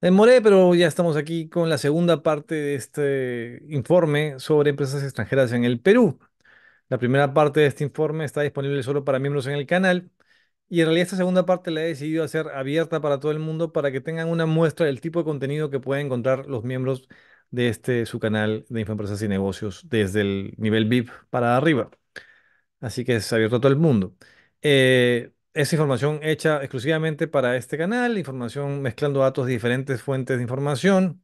Demoré, pero ya estamos aquí con la segunda parte de este informe sobre empresas extranjeras en el Perú. La primera parte de este informe está disponible solo para miembros en el canal y en realidad esta segunda parte la he decidido hacer abierta para todo el mundo para que tengan una muestra del tipo de contenido que pueden encontrar los miembros de este su canal de Infoempresas y Negocios desde el nivel VIP para arriba. Así que es abierto a todo el mundo. Eh, es información hecha exclusivamente para este canal, información mezclando datos de diferentes fuentes de información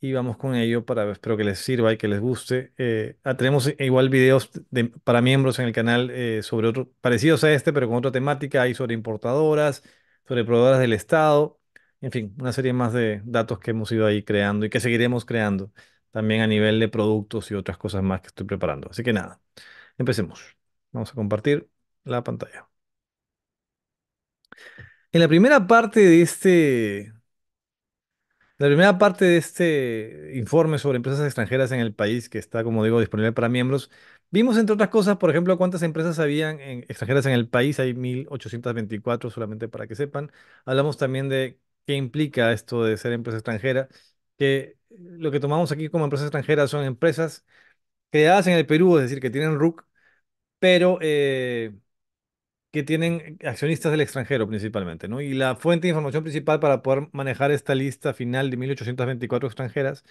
y vamos con ello para, espero que les sirva y que les guste. Eh, ah, tenemos igual videos de- para miembros en el canal eh, sobre otro, parecidos a este, pero con otra temática. Hay sobre importadoras, sobre proveedoras del Estado, en fin, una serie más de datos que hemos ido ahí creando y que seguiremos creando también a nivel de productos y otras cosas más que estoy preparando. Así que nada, empecemos. Vamos a compartir la pantalla. En la primera parte de este La primera parte de este informe sobre empresas extranjeras en el país, que está, como digo, disponible para miembros, vimos, entre otras cosas, por ejemplo, cuántas empresas habían en- extranjeras en el país. Hay 1.824, solamente para que sepan. Hablamos también de qué implica esto de ser empresa extranjera, que lo que tomamos aquí como empresas extranjeras son empresas creadas en el Perú, es decir, que tienen RUC, pero eh, que tienen accionistas del extranjero principalmente, ¿no? Y la fuente de información principal para poder manejar esta lista final de 1824 extranjeras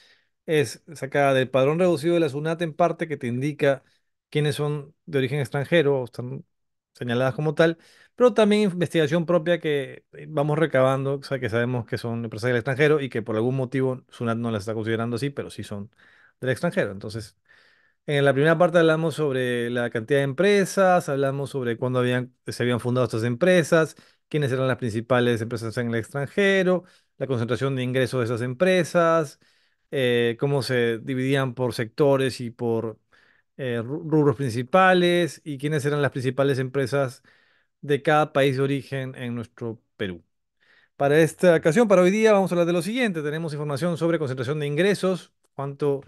es sacada del padrón reducido de la SUNAT en parte que te indica quiénes son de origen extranjero o están señaladas como tal, pero también investigación propia que eh, vamos recabando, o sea, que sabemos que son empresas del extranjero y que por algún motivo SUNAT no las está considerando así, pero sí son del extranjero. Entonces, en la primera parte hablamos sobre la cantidad de empresas, hablamos sobre cuándo habían, se habían fundado estas empresas, quiénes eran las principales empresas en el extranjero, la concentración de ingresos de esas empresas, eh, cómo se dividían por sectores y por eh, ru- rubros principales y quiénes eran las principales empresas de cada país de origen en nuestro Perú. Para esta ocasión, para hoy día, vamos a hablar de lo siguiente. Tenemos información sobre concentración de ingresos, cuánto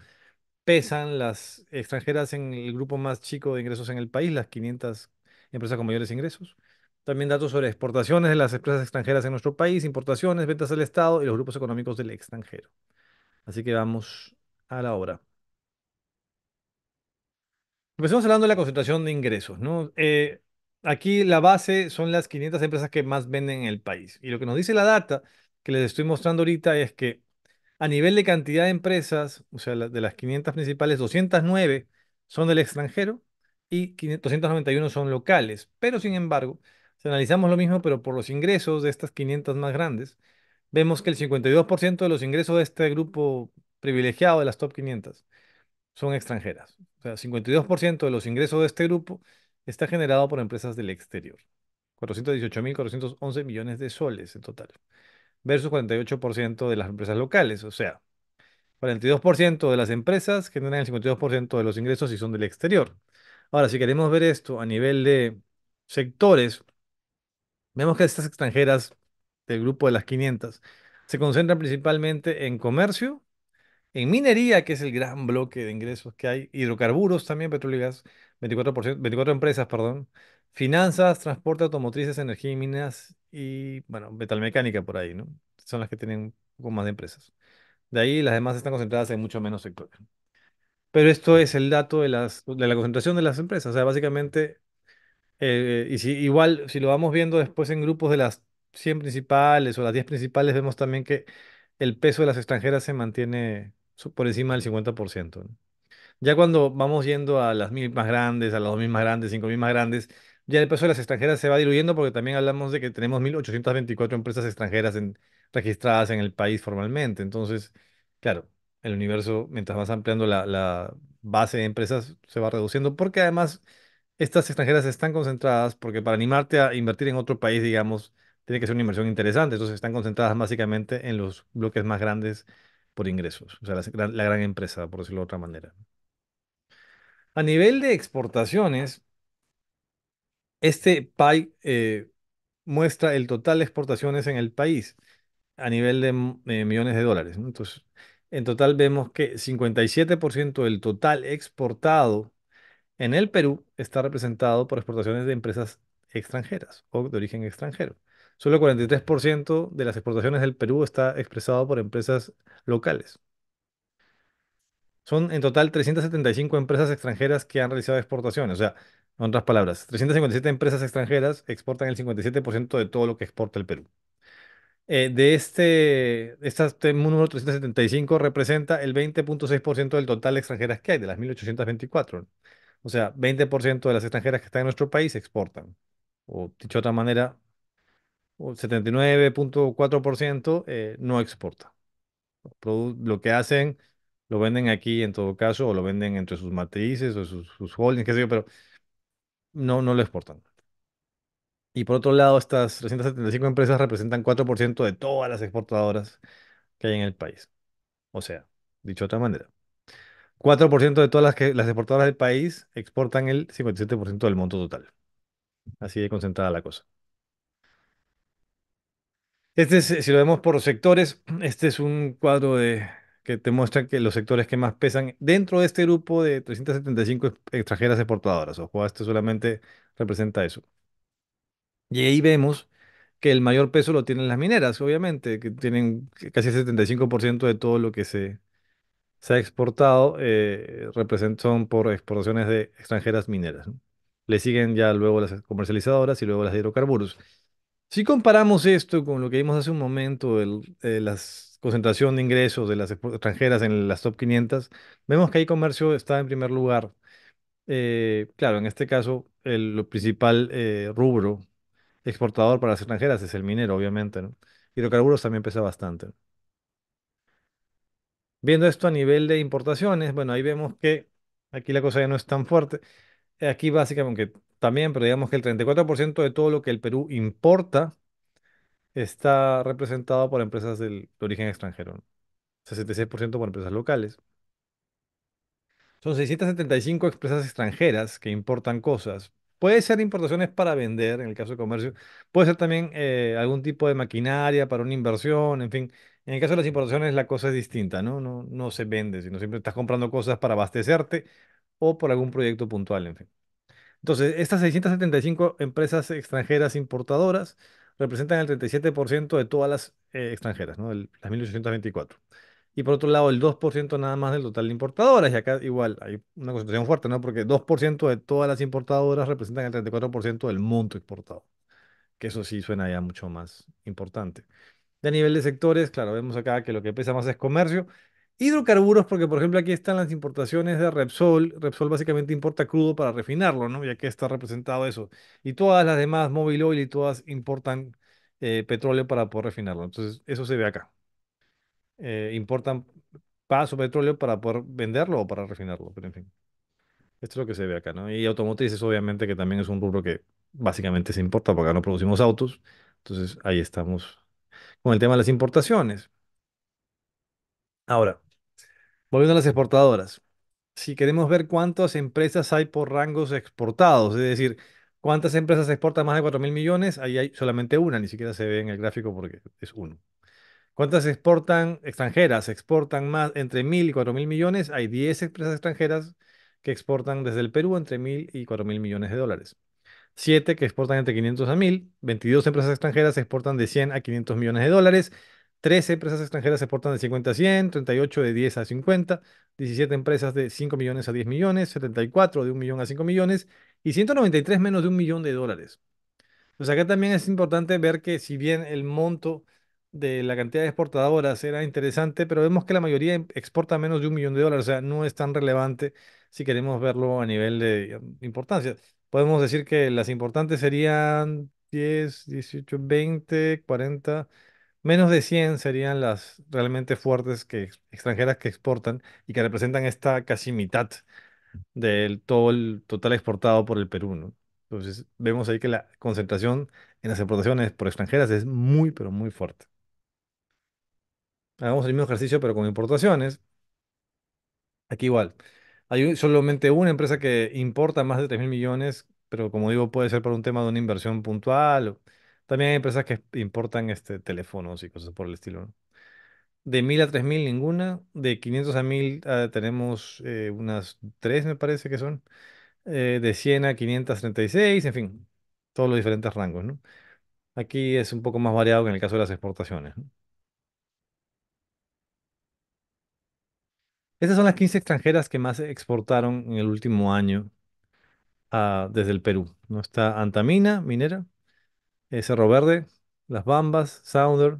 pesan las extranjeras en el grupo más chico de ingresos en el país, las 500 empresas con mayores ingresos. También datos sobre exportaciones de las empresas extranjeras en nuestro país, importaciones, ventas al Estado y los grupos económicos del extranjero. Así que vamos a la hora. Empecemos hablando de la concentración de ingresos, ¿no? Eh, aquí la base son las 500 empresas que más venden en el país. Y lo que nos dice la data que les estoy mostrando ahorita es que a nivel de cantidad de empresas, o sea, de las 500 principales, 209 son del extranjero y 500 291 son locales. Pero sin embargo, si analizamos lo mismo, pero por los ingresos de estas 500 más grandes, vemos que el 52% de los ingresos de este grupo privilegiado de las top 500 son extranjeras. O sea, 52% de los ingresos de este grupo está generado por empresas del exterior. 418.411 millones de soles en total, versus 48% de las empresas locales. O sea, 42% de las empresas generan el 52% de los ingresos y son del exterior. Ahora, si queremos ver esto a nivel de sectores, vemos que estas extranjeras del grupo de las 500 se concentran principalmente en comercio en minería, que es el gran bloque de ingresos que hay, hidrocarburos también, petróleo y gas, 24%, 24 empresas, perdón, finanzas, transporte, automotrices, energía y minas y, bueno, metalmecánica por ahí, ¿no? Son las que tienen un poco más de empresas. De ahí las demás están concentradas en mucho menos sectores. Pero esto es el dato de las, de la concentración de las empresas. O sea, básicamente, eh, y si igual, si lo vamos viendo después en grupos de las 100 principales o las 10 principales, vemos también que el peso de las extranjeras se mantiene por encima del 50%, ¿no? Ya cuando vamos yendo a las mil más grandes, a las dos mil más grandes, cinco mil más grandes, ya el peso de las extranjeras se va diluyendo porque también hablamos de que tenemos 1.824 empresas extranjeras registradas en el país formalmente. Entonces, claro, el universo, mientras vas ampliando la, la base de empresas, se va reduciendo porque además estas extranjeras están concentradas porque para animarte a invertir en otro país, digamos, tiene que ser una inversión interesante. Entonces, están concentradas básicamente en los bloques más grandes por ingresos, o sea, gran- la gran empresa, por decirlo de otra manera. A nivel de exportaciones, este pie eh, muestra el total de exportaciones en el país a nivel de eh, millones de dólares. Entonces, en total vemos que 57% del total exportado en el Perú está representado por exportaciones de empresas extranjeras o de origen extranjero. Solo el 43% de las exportaciones del Perú está expresado por empresas locales. Son en total 375 empresas extranjeras que han realizado exportaciones. O sea, en otras palabras, 357 empresas extranjeras exportan el 57% de todo lo que exporta el Perú. Eh, de este, este número 375 representa el 20.6% del total de extranjeras que hay, de las 1824. O sea, 20% de las extranjeras que están en nuestro país exportan. O dicho de otra manera, o 79.4% eh, no exporta. Lo que hacen lo venden aquí en todo caso, o lo venden entre sus matrices o sus, sus holdings, qué sé yo, pero no, no lo exportan. Y por otro lado, estas 375 empresas representan 4% de todas las exportadoras que hay en el país. O sea, dicho de otra manera, 4% de todas las, que, las exportadoras del país exportan el 57% del monto total. Así de concentrada la cosa. Este es, si lo vemos por sectores, este es un cuadro de, que te muestra que los sectores que más pesan dentro de este grupo de 375 ex- extranjeras exportadoras. Ojo, este solamente representa eso. Y ahí vemos que el mayor peso lo tienen las mineras, obviamente, que tienen casi el 75% de todo lo que se, se ha exportado, eh, son por exportaciones de extranjeras mineras, ¿no? Le siguen ya luego las comercializadoras y luego las hidrocarburos. Si comparamos esto con lo que vimos hace un momento, el, eh, la concentración de ingresos de las extranjeras en las top 500, vemos que ahí comercio está en primer lugar. Eh, claro, en este caso, el principal eh, rubro exportador para las extranjeras es el minero, obviamente, ¿no? Hidrocarburos también pesa bastante. Viendo esto a nivel de importaciones, bueno, ahí vemos que aquí la cosa ya no es tan fuerte. Aquí básicamente también, pero digamos que el 34% de todo lo que el Perú importa está representado por empresas del, de origen extranjero, ¿no? 66% por empresas locales. Son 675 empresas extranjeras que importan cosas. Puede ser importaciones para vender, en el caso de comercio. Puede ser también eh, algún tipo de maquinaria para una inversión, en fin. En el caso de las importaciones la cosa es distinta, ¿no? No, no se vende, sino siempre estás comprando cosas para abastecerte o por algún proyecto puntual, en fin. Entonces, estas 675 empresas extranjeras importadoras representan el 37% de todas las eh, extranjeras, ¿no? El- las 1824. Y por otro lado, el 2% nada más del total de importadoras. Y acá igual hay una concentración fuerte, ¿no? Porque 2% de todas las importadoras representan el 34% del monto exportado. Que eso sí suena ya mucho más importante. De a nivel de sectores, claro, vemos acá que lo que pesa más es comercio. Hidrocarburos, porque por ejemplo aquí están las importaciones de Repsol. Repsol básicamente importa crudo para refinarlo, ¿no? Ya que está representado eso. Y todas las demás, Mobil Oil y todas importan eh, petróleo para poder refinarlo. Entonces, eso se ve acá. Eh, importan paso petróleo para poder venderlo o para refinarlo, pero en fin. Esto es lo que se ve acá, ¿no? Y automotrices, obviamente, que también es un rubro que básicamente se importa porque acá no producimos autos. Entonces, ahí estamos con el tema de las importaciones. Ahora, volviendo a las exportadoras. Si queremos ver cuántas empresas hay por rangos exportados, es decir, cuántas empresas exportan más de cuatro mil millones, ahí hay solamente una, ni siquiera se ve en el gráfico porque es uno. ¿Cuántas exportan extranjeras? Exportan más entre mil y cuatro mil millones. Hay 10 empresas extranjeras que exportan desde el Perú entre mil y cuatro mil millones de dólares. 7 que exportan entre 500 a 1000, 22 empresas extranjeras exportan de 100 a 500 millones de dólares, 13 empresas extranjeras exportan de 50 a 100, 38 de 10 a 50, 17 empresas de 5 millones a 10 millones, 74 de un millón a 5 millones y 193 menos de un millón de dólares. Pues acá también es importante ver que si bien el monto de la cantidad de exportadoras era interesante, pero vemos que la mayoría em- exporta menos de un millón de dólares, o sea, no es tan relevante si queremos verlo a nivel de um, importancia. Podemos decir que las importantes serían 10, 18, 20, 40, menos de 100 serían las realmente fuertes que, ex- extranjeras que exportan y que representan esta casi mitad del todo el total exportado por el Perú. Entonces, vemos ahí que la concentración en las exportaciones por extranjeras es muy, pero muy fuerte. Hagamos el mismo ejercicio, pero con importaciones. Aquí igual. Hay solamente una empresa que importa más de 3 mil millones, pero como digo, puede ser por un tema de una inversión puntual. También hay empresas que importan este, teléfonos y cosas por el estilo. De 1000 a 3000 ninguna. De 500 a 1000 ah, tenemos eh, unas 3, me parece que son. eh, de 100 a 536, en fin, todos los diferentes rangos, ¿no? Aquí es un poco más variado que en el caso de las exportaciones. Estas son las 15 extranjeras que más exportaron en el último año ah, desde el Perú. ¿no? Está Antamina, minera, Cerro Verde, Las Bambas, Sounder,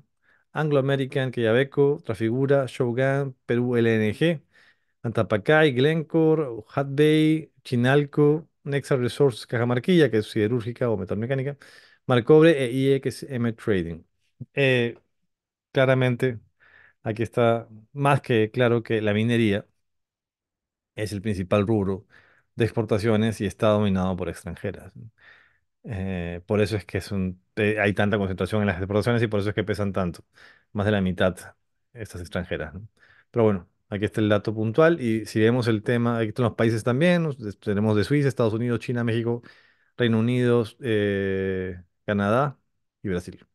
Anglo American, Quellaveco, Trafigura, Shogun, Perú LNG, Antapacay, Glencore, Hudbay, Chinalco, Nexa Resources, Cajamarquilla, que es siderúrgica o metalmecánica, Marcobre e IXM Trading. Eh, claramente, aquí está más que claro que la minería es el principal rubro de exportaciones y está dominado por extranjeras. Eh, por eso es que eh, hay tanta concentración en las exportaciones y por eso es que pesan tanto, más de la mitad estas extranjeras. Pero bueno, aquí está el dato puntual y si vemos el tema, aquí están los países también, des- tenemos de Suiza, Estados Unidos, China, México, Reino Unido, eh, Canadá y Brasil.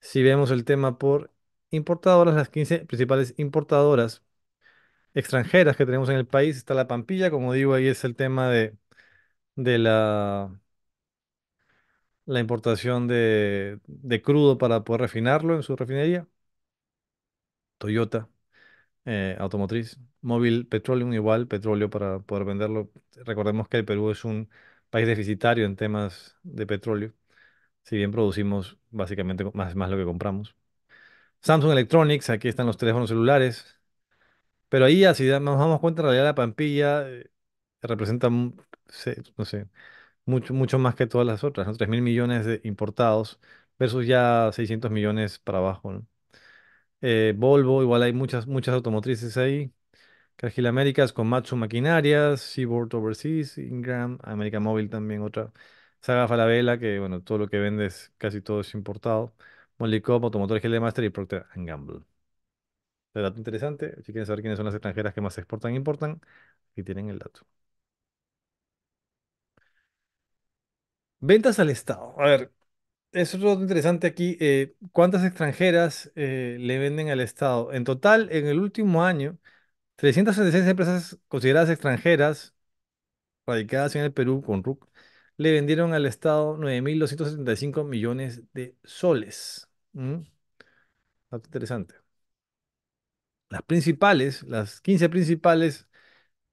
Si vemos el tema por importadoras, las 15 principales importadoras extranjeras que tenemos en el país, está la Pampilla, como digo, ahí es el tema de, de la la importación de, de crudo para poder refinarlo en su refinería. Toyota, eh, automotriz. Móvil Petroleum igual, petróleo para poder venderlo. Recordemos que el Perú es un país deficitario en temas de petróleo, si bien producimos básicamente más, más lo que compramos. Samsung Electronics, aquí están los teléfonos celulares. Pero ahí, da- nos damos cuenta, en realidad la Pampilla eh, representa, no sé, mucho, mucho más que todas las otras, ¿no? 3 mil millones de importados versus ya 600 millones para abajo. Eh, Volvo, igual hay muchas, muchas automotrices ahí. Cargill Américas, Komatsu Maquinarias, Seaboard Overseas, Ingram, América Móvil también otra. Saga Falabella, que bueno, todo lo que vende es, casi todo es importado. Molicop, Automotores GL Master y Procter Gamble. El dato interesante, si quieren saber quiénes son las extranjeras que más exportan e importan, aquí tienen el dato. Ventas al Estado. A ver, Es otro dato interesante aquí. eh, ¿cuántas extranjeras eh, le venden al Estado? En total, en el último año, 366 empresas consideradas extranjeras, radicadas en el Perú con RUC, le vendieron al Estado 9.275 millones de soles. Dato interesante. Las principales, las 15 principales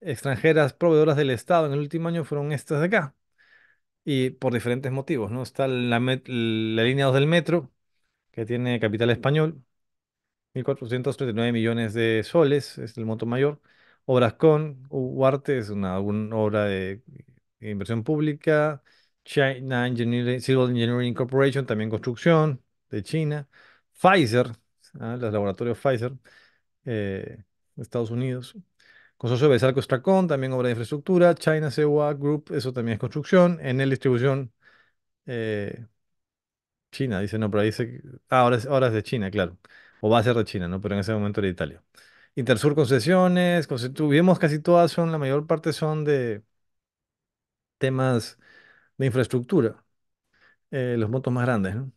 extranjeras proveedoras del Estado en el último año fueron estas de acá. Y por diferentes motivos, ¿no? Está la, la línea 2 del metro, que tiene capital español. 1.439 millones de soles es el monto mayor. Obras con Huarte es una, un- obra de inversión pública. China Engineering, Civil Engineering Corporation, también construcción de China. Pfizer, ah, los laboratorios Pfizer, eh, Estados Unidos. Consorcio Besalco Stracon, también obra de infraestructura. China Sewa Group, eso también es construcción. Enel Distribución, eh, China, dice, no, pero ahí dice, ah, ahora es, ahora es de China, claro. O va a ser de China, ¿no? Pero en ese momento era de Italia. Intersur Concesiones, vemos casi todas son, la mayor parte son de temas de infraestructura, eh, los montos más grandes, ¿no?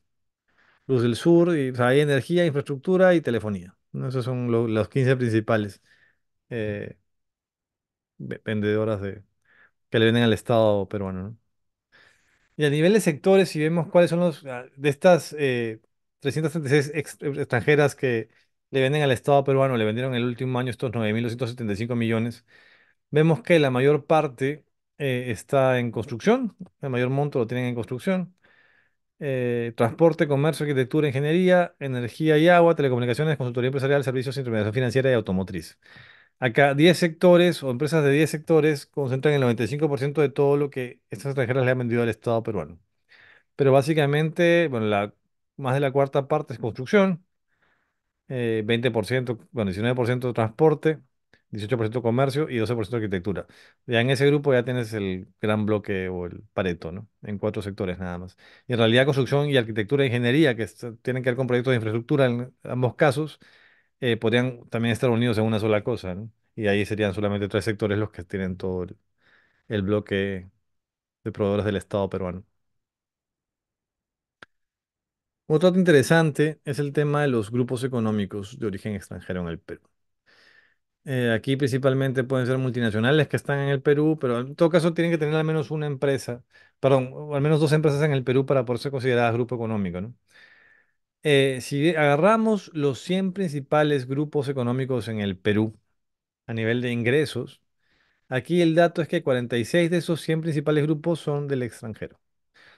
Luz del Sur, y, o sea, hay energía, infraestructura y telefonía, ¿no? Esos son lo- los 15 principales eh, vendedoras de, que le venden al Estado peruano, ¿no? Y a nivel de sectores, si vemos cuáles son los ah, de estas eh, 336 ex- extranjeras que le venden al Estado peruano, le vendieron el último año estos 9.275 millones, vemos que la mayor parte eh, está en construcción, el mayor monto lo tienen en construcción, eh, transporte, comercio, arquitectura, ingeniería, energía y agua, telecomunicaciones, consultoría empresarial, servicios, intermediación financiera y automotriz. Acá 10 sectores o empresas de 10 sectores concentran el 95% de todo lo que estas extranjeras le han vendido al Estado peruano. Pero básicamente, bueno, la, más de la cuarta parte es construcción, eh, 20%, bueno, 19% transporte, 18% comercio y 12% arquitectura. Ya en ese grupo ya tienes el gran bloque o el Pareto, ¿no? En cuatro sectores nada más. Y en realidad construcción y arquitectura e ingeniería, que tienen que ver con proyectos de infraestructura en ambos casos, eh, podrían también estar unidos en una sola cosa, ¿no? Y ahí serían solamente tres sectores los que tienen todo el, bloque de proveedores del Estado peruano. Otro dato interesante es el tema de los grupos económicos de origen extranjero en el Perú. Eh, aquí principalmente pueden ser multinacionales que están en el Perú, pero en todo caso tienen que tener al menos una empresa, perdón, o al menos dos empresas en el Perú para poder ser consideradas grupo económico, ¿no? Eh, si agarramos los 100 principales grupos económicos en el Perú a nivel de ingresos, aquí el dato es que 46 de esos 100 principales grupos son del extranjero.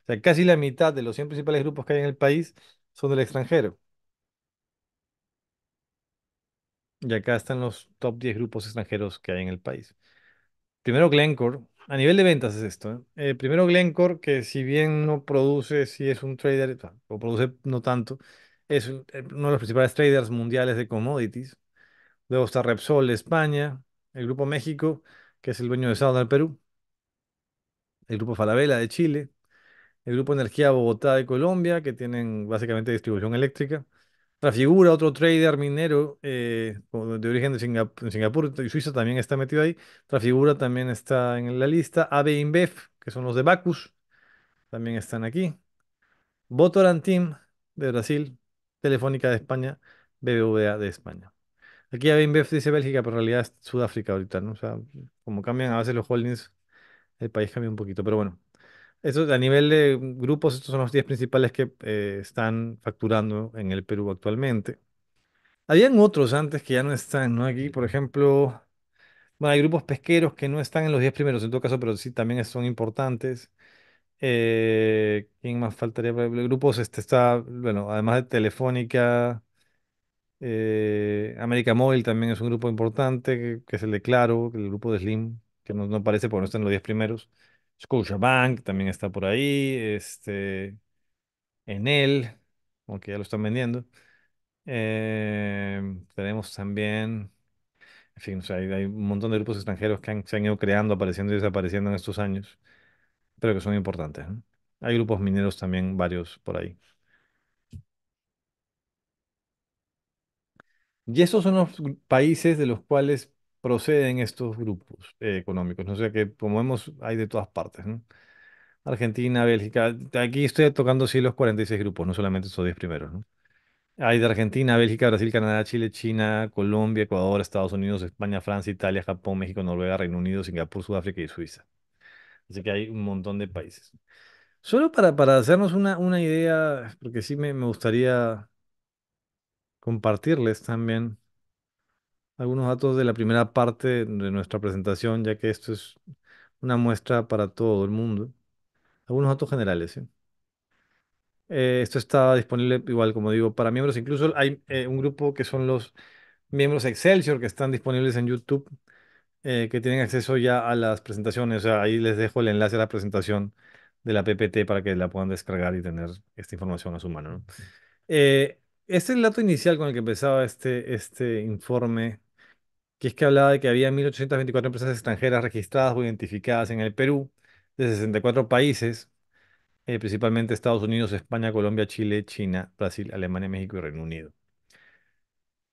O sea, casi la mitad de los 100 principales grupos que hay en el país son del extranjero. Y acá están los top 10 grupos extranjeros que hay en el país. Primero Glencore, a nivel de ventas es esto. ¿eh? Eh, primero Glencore, que si bien no produce, si es un trader, o produce no tanto, es eh, uno de los principales traders mundiales de commodities. Luego está Repsol de España, el Grupo México, que es el dueño de Southern Perú, el Grupo Falabella de Chile, el Grupo Energía Bogotá de Colombia, que tienen básicamente distribución eléctrica. Trafigura, otro trader minero eh, de origen de Singap- Singapur y Suiza, también está metido ahí. Trafigura también está en la lista. AB InBev, que son los de Bacus, también están aquí. Votorantim de Brasil, Telefónica de España, BBVA de España. Aquí AB InBev dice Bélgica, pero en realidad es Sudáfrica ahorita, ¿no? O sea, como cambian a veces los holdings, el país cambia un poquito, pero bueno. Eso a nivel de grupos, estos son los 10 principales que eh, están facturando en el Perú actualmente. Habían otros antes que ya no están, ¿no? Aquí, por ejemplo, bueno, hay grupos pesqueros que no están en los 10 primeros en todo caso, pero sí también son importantes. Eh, ¿quién más faltaría? Grupos, este está, bueno, además de Telefónica, eh, América Móvil también es un grupo importante, que, que es el de Claro, el grupo de Slim, que no, no aparece porque no está en los 10 primeros. Scotiabank también está por ahí, este, Enel, aunque ya lo están vendiendo. Eh, tenemos también. En fin, hay, un montón de grupos extranjeros que han- se han ido creando, apareciendo y desapareciendo en estos años, pero que son importantes, ¿no? Hay grupos mineros también, varios por ahí. Y esos son los países de los cuales proceden estos grupos eh, económicos, ¿no? O sea que, como vemos, hay de todas partes, ¿no? Argentina, Bélgica, aquí estoy tocando sí los 46 grupos, no solamente esos 10 primeros, ¿no? Hay de Argentina, Bélgica, Brasil, Canadá, Chile, China, Colombia, Ecuador, Estados Unidos, España, Francia, Italia, Japón, México, Noruega, Reino Unido, Singapur, Sudáfrica y Suiza. Así que hay un montón de países. Solo para, para hacernos una, una idea, porque sí me, me gustaría compartirles también algunos datos de la primera parte de nuestra presentación, ya que esto es una muestra para todo el mundo. Algunos datos generales, ¿sí? Eh, esto está disponible igual, como digo, para miembros. Incluso hay eh, un grupo que son los miembros Excelsior que están disponibles en YouTube, eh, que tienen acceso ya a las presentaciones. O sea, ahí les dejo el enlace a la presentación de la PPT para que la puedan descargar y tener esta información a su mano, ¿no? Este es el dato inicial con el que empezaba este, este informe, que es que hablaba de que había 1.824 empresas extranjeras registradas o identificadas en el Perú, de 64 países, eh, principalmente Estados Unidos, España, Colombia, Chile, China, Brasil, Alemania, México y Reino Unido.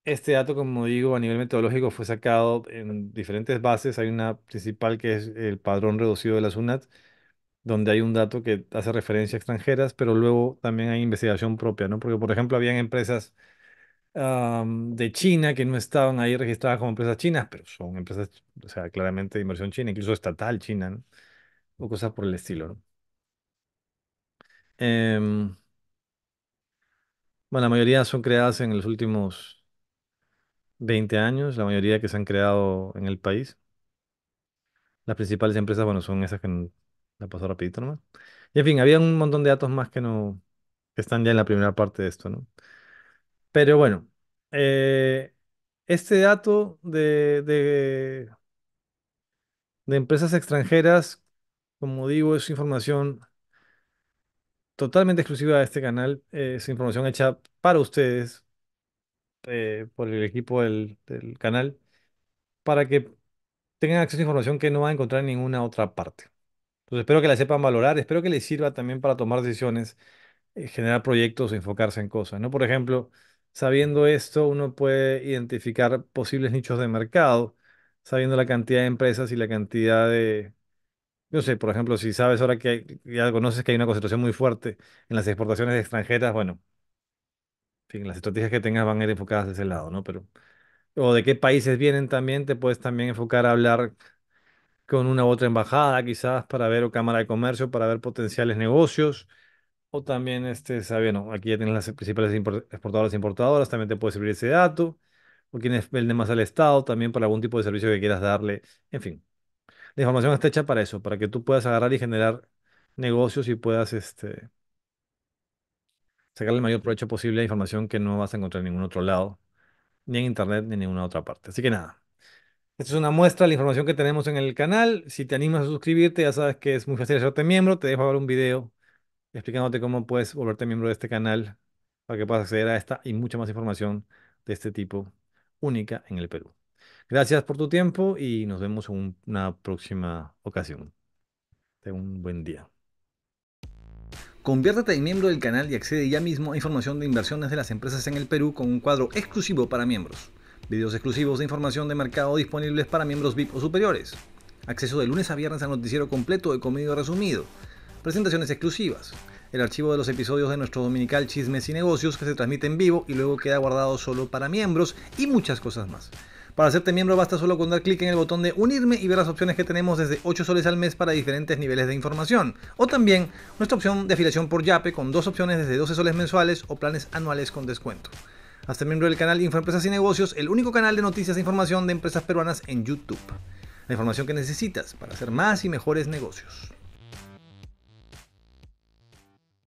Este dato, como digo, a nivel metodológico fue sacado en diferentes bases. Hay una principal que es el padrón reducido de la SUNAT, donde hay un dato que hace referencia a extranjeras, pero luego también hay investigación propia, ¿no? Porque, por ejemplo, habían empresas de China que no estaban ahí registradas como empresas chinas, pero son empresas, o sea, claramente de inversión china, incluso estatal china. O cosas por el estilo, ¿no? Em, bueno, la mayoría son creadas en los últimos 20 años, la mayoría que se han creado en el país. Las principales empresas, bueno, son esas que la paso rapidito nomás. Y en fin, había un montón de datos más que no, están ya en la primera parte de esto, ¿no? Pero bueno, eh, este dato de, de empresas extranjeras, como digo, es información totalmente exclusiva de este canal. eh, Es información hecha para ustedes, eh, por el equipo del, del canal, para que tengan acceso a información que no van a encontrar en ninguna otra parte. Entonces espero que la sepan valorar, espero que les sirva también para tomar decisiones, eh, generar proyectos, enfocarse en cosas, ¿no? Por ejemplo, sabiendo esto, uno puede identificar posibles nichos de mercado, sabiendo la cantidad de empresas y la cantidad de No sé, por ejemplo, si sabes ahora que hay- ya conoces que hay una concentración muy fuerte en las exportaciones extranjeras, bueno, las estrategias que tengas van a ir enfocadas de ese lado, ¿no? Pero o de qué países vienen también, te puedes también enfocar a hablar con una u otra embajada, quizás para ver, o cámara de comercio, para ver potenciales negocios. O también, este, sabe, no, aquí ya tienes las principales exportadoras e importadoras, también te puede servir ese dato. O quienes venden más al Estado, también para algún tipo de servicio que quieras darle. En fin, la información está hecha para eso, para que tú puedas agarrar y generar negocios y puedas, este, sacarle el mayor provecho posible a información que no vas a encontrar en ningún otro lado, ni en Internet, ni en ninguna otra parte. Así que nada. Esta es una muestra de la información que tenemos en el canal. Si te animas a suscribirte, ya sabes que es muy fácil hacerte miembro. Te dejo ver un video explicándote cómo puedes volverte miembro de este canal para que puedas acceder a esta y mucha más información de este tipo única en el Perú. Gracias por tu tiempo y nos vemos en un- una próxima ocasión. Ten un buen día. Conviértete en miembro del canal y accede ya mismo a información de inversiones de las empresas en el Perú con un cuadro exclusivo para miembros. Videos exclusivos de información de mercado disponibles para miembros VIP o superiores. Acceso de lunes a viernes al noticiero completo de comedio resumido. Presentaciones exclusivas. El archivo de los episodios de nuestro dominical Chismes y Negocios que se transmite en vivo y luego queda guardado solo para miembros y muchas cosas más. Para hacerte miembro basta solo con dar clic en el botón de unirme y ver las opciones que tenemos desde 8 soles al mes para diferentes niveles de información. O también nuestra opción de afiliación por Yape con dos opciones desde 12 soles mensuales o planes anuales con descuento. Hazte miembro del canal Infoempresas y Negocios, el único canal de noticias e información de empresas peruanas en YouTube. La información que necesitas para hacer más y mejores negocios.